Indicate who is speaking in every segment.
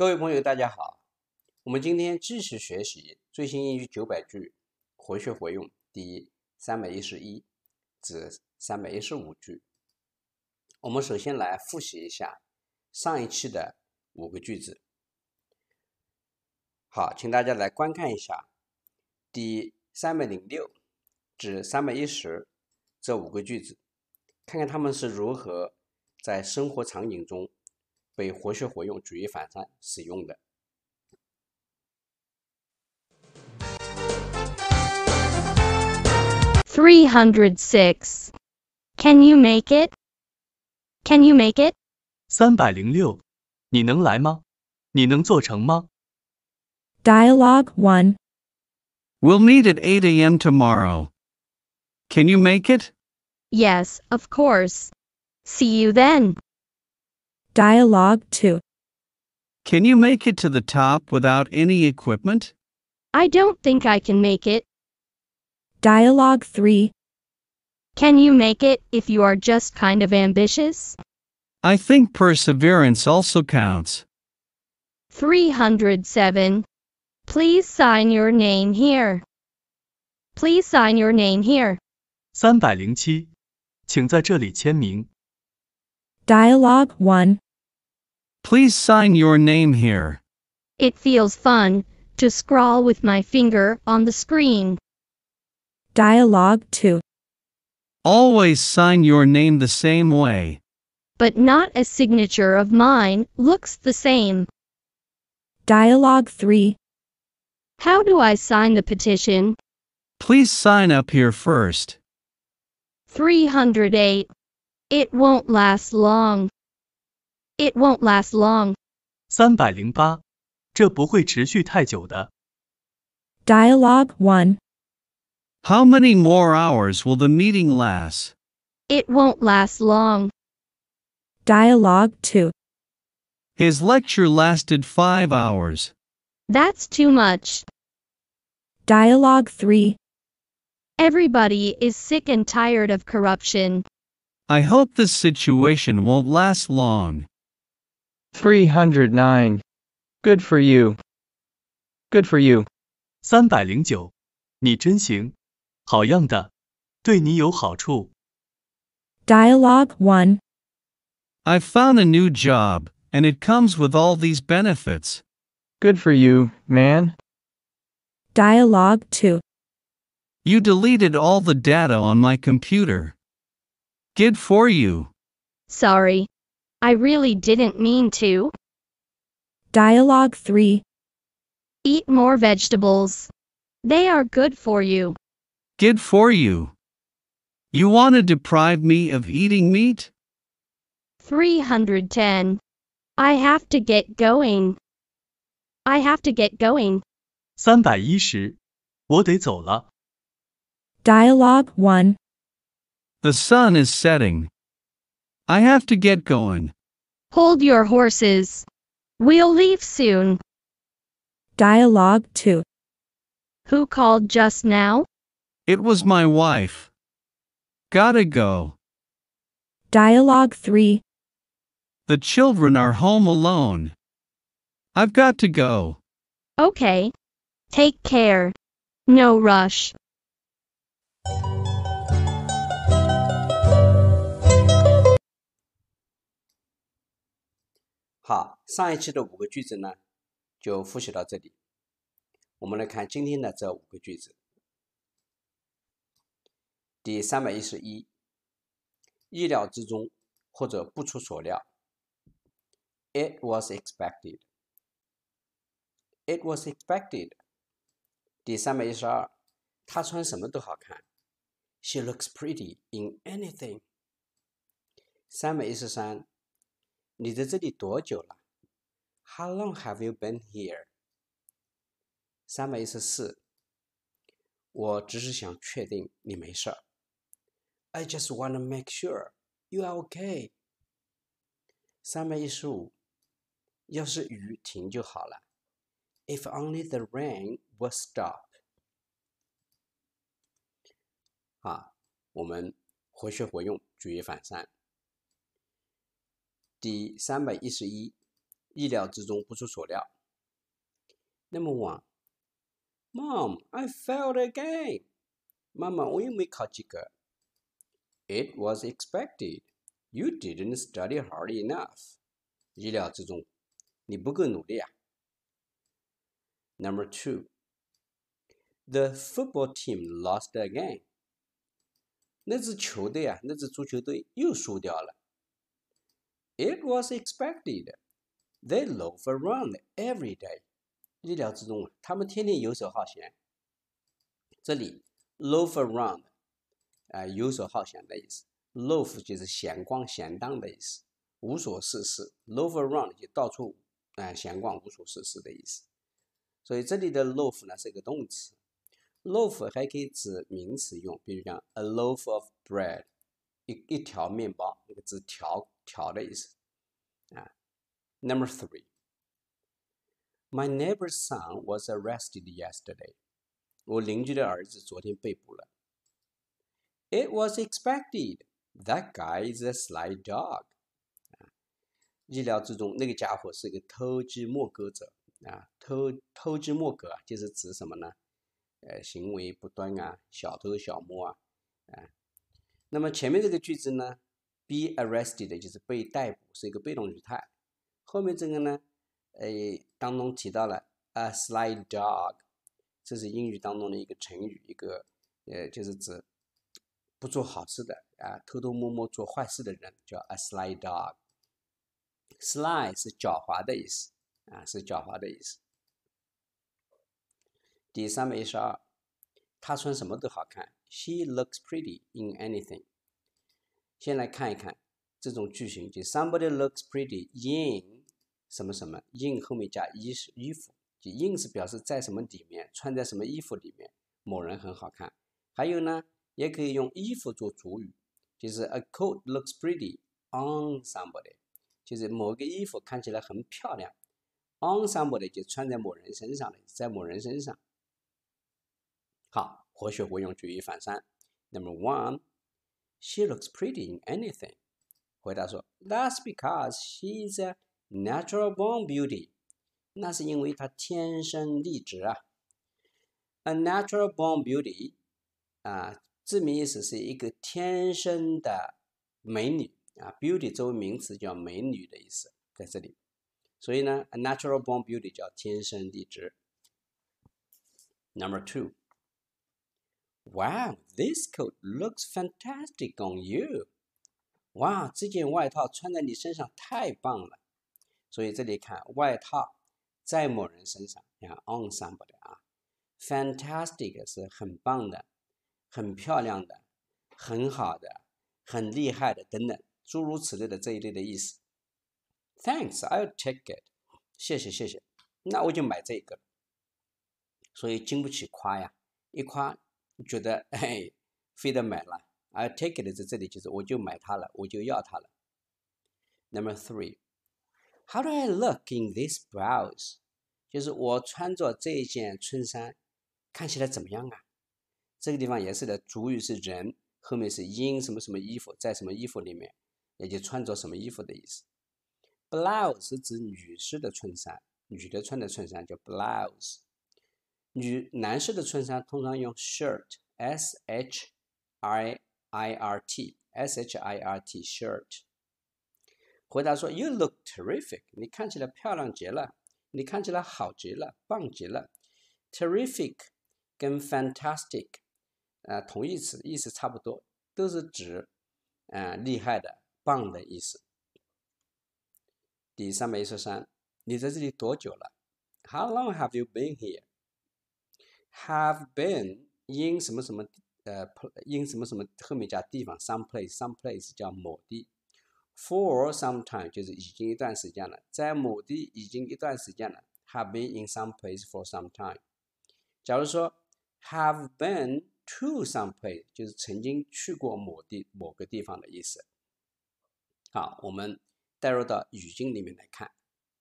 Speaker 1: 各位朋友，大家好。我们今天继续学习最新英语九百句活学活用第三百一十一至三百一十五句。我们首先来复习一下上一期的五个句子。好，请大家来观看一下第三百零六至三百一十这五个句子，看看他们是如何在生活场景中。被活学活用、举一反三使用的。
Speaker 2: Three hundred six. Can you make it? Can you make it?
Speaker 3: 三百零六，你能来吗？你能做成吗？
Speaker 4: Dialogue 1
Speaker 5: We'll meet at 8 a.m. tomorrow. Can you make it?
Speaker 2: Yes, of course. See you then.
Speaker 4: Dialogue 2
Speaker 5: Can you make it to the top without any equipment?
Speaker 2: I don't think I can make it.
Speaker 4: Dialogue 3
Speaker 2: Can you make it if you are just kind of ambitious?
Speaker 5: I think perseverance also counts.
Speaker 2: 307. Please sign your name here. Please sign your name here.
Speaker 3: 三百零七，请在这里签名。
Speaker 4: Dialogue 1
Speaker 5: Please sign your name here.
Speaker 2: It feels fun to scrawl with my finger on the screen.
Speaker 4: Dialogue 2
Speaker 5: Always sign your name the same way.
Speaker 2: But not a signature of mine looks the same.
Speaker 4: Dialogue 3
Speaker 2: How do I sign the petition?
Speaker 5: Please sign up here first.
Speaker 2: 308. It won't last long. It won't last long.
Speaker 3: 三百零八，这不会持续太久的。
Speaker 4: Dialogue 1
Speaker 5: How many more hours will the meeting last?
Speaker 2: It won't last long.
Speaker 4: Dialogue 2
Speaker 5: His lecture lasted five hours.
Speaker 2: That's too much.
Speaker 4: Dialogue 3
Speaker 2: Everybody is sick and tired of corruption.
Speaker 5: I hope this situation won't last long.
Speaker 6: 309. Good for you. Good for you.
Speaker 3: 三百零九，你真行，好样的，对你有好处。
Speaker 4: Dialogue 1
Speaker 5: I've found a new job, and it comes with all these benefits.
Speaker 6: Good for you, man.
Speaker 4: Dialogue 2
Speaker 5: You deleted all the data on my computer. Good for you.
Speaker 2: Sorry. I really didn't mean to.
Speaker 4: Dialogue 3
Speaker 2: Eat more vegetables. They are good for you.
Speaker 5: Good for you. You want to deprive me of eating meat?
Speaker 2: 310. I have to get going. I have to get going.
Speaker 3: 三百一十，我得走了。
Speaker 4: Dialogue 1
Speaker 5: the sun is setting. I have to get going.
Speaker 2: Hold your horses. We'll leave soon.
Speaker 4: Dialogue 2
Speaker 2: Who called just now?
Speaker 5: It was my wife. Gotta go.
Speaker 4: Dialogue 3
Speaker 5: The children are home alone. I've got to go.
Speaker 2: Okay. Take care. No rush.
Speaker 1: 好，上一期的五个句子呢，就复习到这里。我们来看今天的这五个句子。第三百一十一，意料之中或者不出所料。It was expected. It was expected. 第三百一十二，她穿什么都好看。She looks pretty in anything. 三百一十三，你在这里多久了？How long have you been here？三百一十四，我只是想确定你没事儿。I just want to make sure you are okay。三百一十五，要是雨停就好了。If only the rain would stop。啊，我们活学活用，举一反三。 第三百一十一，意料之中，不出所料。Number one, Mom, I failed again. 妈妈，我又没考及格。It was expected. You didn't study hard enough. 意料之中，你不够努力啊。Number two, the football team lost again. 那支球队啊，那支足球队又输掉了。It was expected. They loaf around every day. 意料之中啊，他们天天游手好闲。这里 loaf around 啊，游手好闲的意思。loaf 就是闲逛闲荡的意思，无所事事。loaf around 就到处啊闲逛无所事事的意思。所以这里的 loaf 呢是一个动词。loaf 还可以指名词用，比如讲 a loaf of bread，一一条面包，那个字条条的意思啊。Number three, my neighbor's son was arrested yesterday. 我邻居的儿子昨天被捕了。It was expected. That guy is a sly dog. 啊，意料之中，那个家伙是个偷鸡摸狗者啊。偷偷鸡摸狗啊，就是指什么呢？呃，行为不端啊，小偷小摸啊，啊，那么前面这个句子呢，be arrested 就是被逮捕，是一个被动语态。后面这个呢，呃，当中提到了 a sly dog，这是英语当中的一个成语，一个呃，就是指不做好事的啊，偷偷摸摸做坏事的人叫 a sly dog。sly 是狡猾的意思啊，是狡猾的意思。第三百一十二，她穿什么都好看。She looks pretty in anything。先来看一看这种句型，就 somebody looks pretty in 什么什么，in 后面加衣衣服，就 in 是表示在什么里面，穿在什么衣服里面，某人很好看。还有呢，也可以用衣服做主语，就是 a coat looks pretty on somebody，就是某个衣服看起来很漂亮。on somebody 就穿在某人身上的，在某人身上。好，活学活用，举一反三。Number one, she looks pretty in anything。回答说，That's because she's a natural born beauty。那是因为她天生丽质啊。A natural born beauty，啊，字面意思是一个天生的美女啊。Beauty 作为名词叫美女的意思，在这里。所以呢，a natural born beauty 叫天生丽质。Number two。 Wow, this coat looks fantastic on you. 哇，这件外套穿在你身上太棒了。所以这里看外套在某人身上，你看 on somebody 啊，fantastic 是很棒的、很漂亮的、很好的、很厉害的等等，诸如此类的这一类的意思。Thanks, I'll take it. 谢谢谢谢，那我就买这个。所以经不起夸呀，一夸。觉得 哎，非得买了，I take it 在这里就是我就买它了，我就要它了。Number three，How do I look in this blouse？就是我穿着这件衬衫看起来怎么样啊？这个地方也是的，主语是人，后面是 in 什么什么衣服，在什么衣服里面，也就穿着什么衣服的意思。Blouse 是指女士的衬衫，女的穿的衬衫叫 blouse。女男士的衬衫通常用 shirt，s h i i r t，s h i r t shirt。回答说：“You look terrific，你看起来漂亮极了，你看起来好极了，棒极了。”terrific 跟 fantastic 啊同义词，意思差不多，都是指啊厉害的、棒的意思。第三百一十三，你在这里多久了？How long have you been here？Have been in 什么什么呃，in 什么什么后面加地方，some place，some place 叫某地，for some time 就是已经一段时间了，在某地已经一段时间了，have been in some place for some time。假如说 have been to some place 就是曾经去过某地某个地方的意思。好，我们带入到语境里面来看。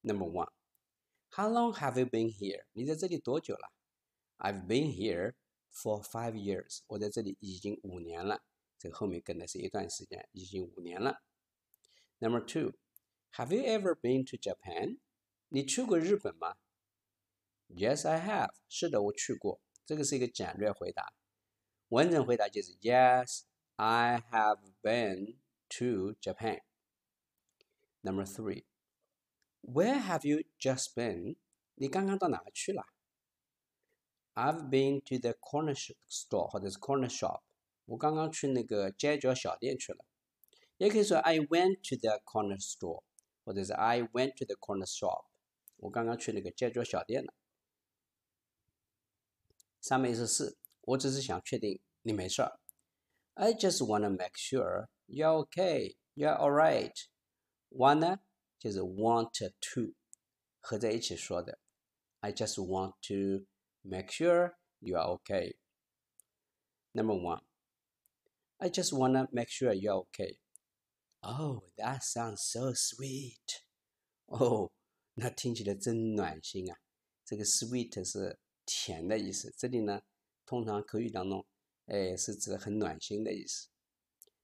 Speaker 1: Number one，How long have you been here？你在这里多久了 ？I've been here for five years。我在这里已经五年了。这个后面跟的是一段时间，已经五年了。Number two, have you ever been to Japan？ 你去过日本吗？Yes, I have。是的，我去过。这个是一个简略回答。完整回答就是 Yes, I have been to Japan. Number three, Where have you just been? 你刚刚到哪去了 ？I've been to the corner store 或者是 corner shop。我刚刚去那个街角小店去了。也可以说 I went to the corner store，或者是 I went to the corner shop。我刚刚去那个街角小店了。上面是四，我只是想确定你没事儿。I just wanna make sure you're okay, you're alright. Wanna 就是 want to 合在一起说的。I just want to make sure you're okay. Number one, I just wanna make sure you're okay. Oh, that sounds so sweet. 哦，那听起来真暖心啊！这个 sweet 是甜的意思，这里呢，通常口语当中，哎，是指很暖心的意思。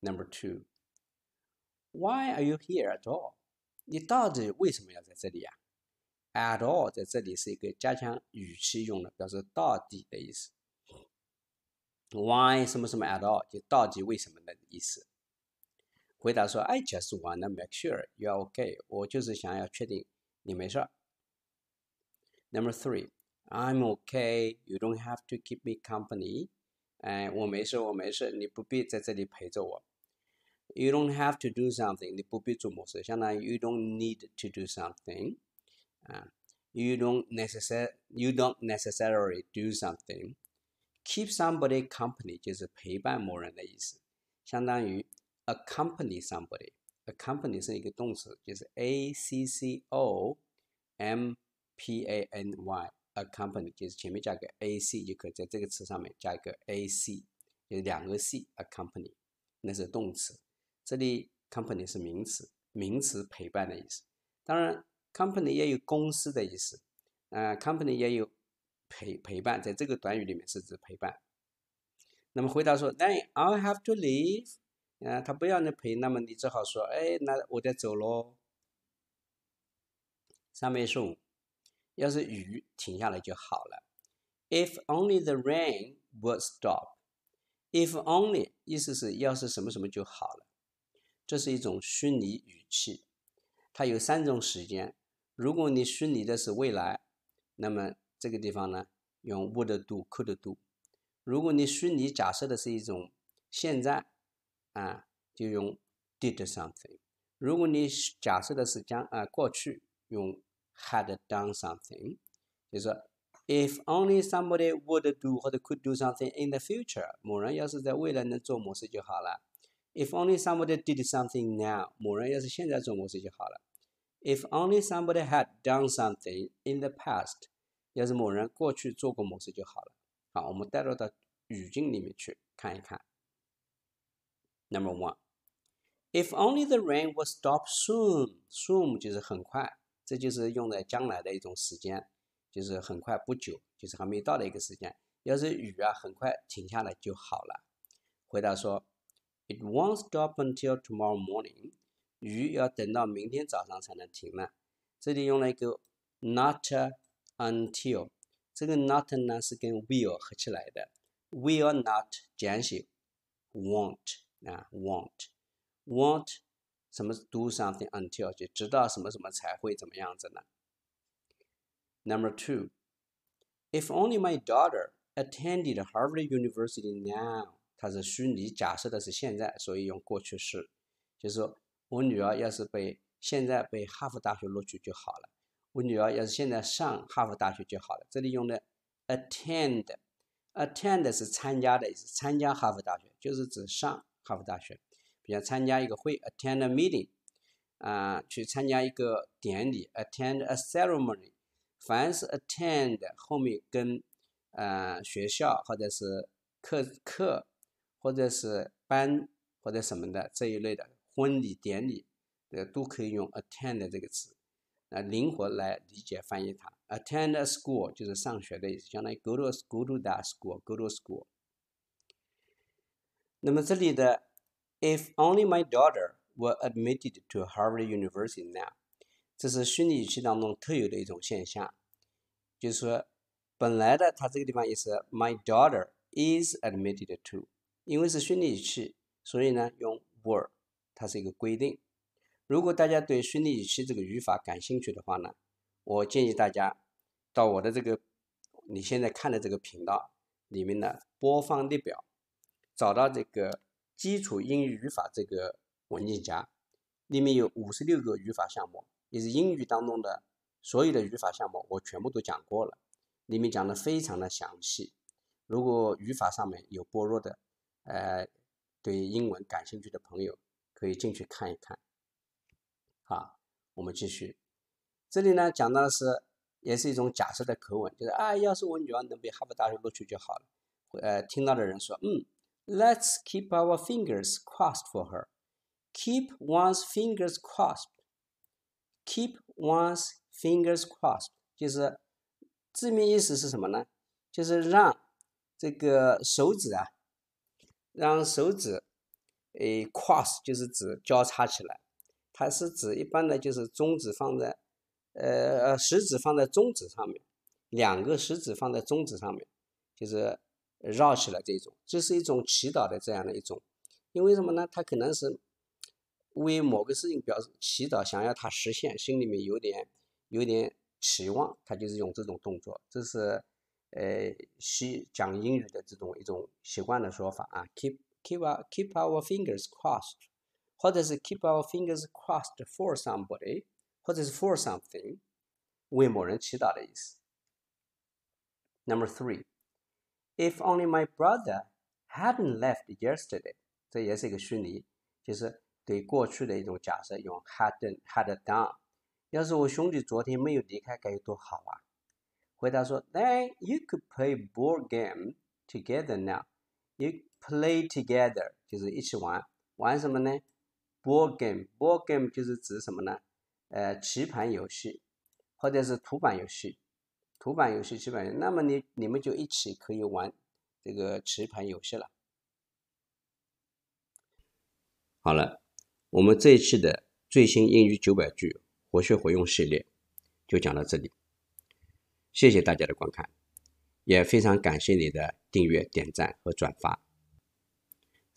Speaker 1: Number two, Why are you here at all？你到底为什么要在这里呀 ？At all 在这里是一个加强语气用的，表示到底的意思。Why 什么什么 at all 就到底为什么的意思。回答说，I just wanna make sure you're okay。我就是想要确定你没事儿。Number three, I'm okay. You don't have to keep me company. 哎，我没事，我没事，你不必在这里陪着我。You don't have to do something. 你不必做某事，相当于 you don't need to do something. 啊，you don't necessar you don't necessarily do something. Keep somebody company 就是陪伴某人的意思，相当于 accompany somebody。accompany 是一个动词，就是 a c c o m p a n y。accompany 就是前面加个 a c 就可以在这个词上面加一个 a c，就是两个 c accompany，那是动词。这里 company 是名词，名词陪伴的意思。当然 ，company 也有公司的意思，啊，company 也有陪陪伴，在这个短语里面是指陪伴。那么回答说，Then I have to leave。啊，他不要你陪，那么你只好说，哎，那我得走喽。上面是五。要是雨停下来就好了。If only the rain would stop. If only 意思是要是什么什么就好了。这是一种虚拟语气，它有三种时间。如果你虚拟的是未来，那么这个地方呢用 would do could do。如果你虚拟假设的是一种现在啊，就用 did something。如果你假设的是将啊过去，用 had done something，就是说，if only somebody would do 或者 could do something in the future，某人要是在未来能做某事就好了。If only somebody did something now，某人要是现在做某事就好了。If only somebody had done something in the past，要是某人过去做过某事就好了。好，我们带入到语境里面去看一看。Number one。If only the rain would stop soon. Soon 就是很快。这就是用在将来的一种时间，就是很快不久，就是还没到的一个时间。要是雨啊，很快停下来就好了。回答说，It won't stop until tomorrow morning。雨要等到明天早上才能停呢。这里用了一个 not until，这个 not 呢是跟 will 合起来的，will not 简写，won't 啊 won't，won't。什么 do something until 就直到什么什么才会怎么样子呢？Number two, if only my daughter attended Harvard University now，它是虚拟假设的是现在，所以用过去式，就是说 我女儿要是被现在被哈佛大学录取就好了。我女儿要是现在上哈佛大学就好了。这里用的 attend，attend 是参加的意思，参加哈佛大学就是指上哈佛大学。比如参加一个会，attend a meeting，啊，去参加一个典礼，attend a ceremony。凡是 attend 后面跟呃学校或者是课课或者是班或者什么的这一类的婚礼典礼，呃都可以用 attend 这个词，啊，灵活来理解翻译它。attend a school 就是上学的意思，相当于 go to go to that school，go to school。那么这里的。If only my daughter were admitted to Harvard University now，这是虚拟语气当中特有的一种现象，就是说，本来的它这个地方也是 My daughter is admitted to，因为是虚拟语气，所以呢用 were，它是一个规定。如果大家对虚拟语气这个语法感兴趣的话呢，我建议大家到我的这个你现在看的这个频道里面的播放列表，找到这个基础英语语法这个文件夹，里面有五十六个语法项目。也是英语当中的所有的语法项目，我全部都讲过了，里面讲的非常的详细。如果语法上面有薄弱的，呃，对英文感兴趣的朋友，可以进去看一看。好，我们继续。这里呢讲到的是，也是一种假设的口吻，就是啊，要是我女儿能被哈佛大学录取就好了。呃，听到的人说，嗯，Let's keep our fingers crossed for her. Keep one's fingers crossed. Keep one's fingers crossed，就是字面意思是什么呢？就是让这个手指啊，让手指诶 cross，就是指交叉起来。它是指一般的就是中指放在呃呃食指放在中指上面，两个食指放在中指上面，就是绕起来这种，这是一种祈祷的这样的一种。因为什么呢？它可能是。为某个事情表示祈祷，想要它实现，心里面有点有点期望，他就是用这种动作。这是呃习讲英语的这种一种习惯的说法啊。Keep keep our keep our fingers crossed，或者是 keep our fingers crossed for somebody，或者是 for something，为某人祈祷的意思。Number three，if only my brother hadn't left yesterday，这也是一个虚拟，就是。对过去的一种假设，用 had had done。要是我兄弟昨天没有离开，该有多好啊！回答说：Then you could play board game together now. You play together 就是一起玩，玩什么呢？Board game，board game 就是指什么呢？呃，棋盘游戏，或者是图板游戏，图板游戏、棋盘游戏。那么你你们就一起可以玩这个棋盘游戏了。好了。我们这一期的最新英语九百句活学活用系列就讲到这里，谢谢大家的观看，也非常感谢你的订阅、点赞和转发。